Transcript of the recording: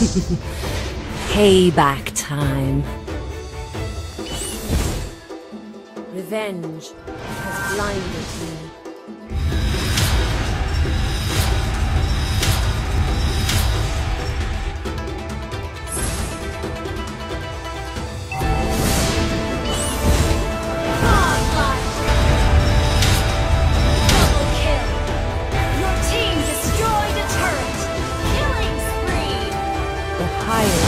Payback time. Revenge has blinded me. Higher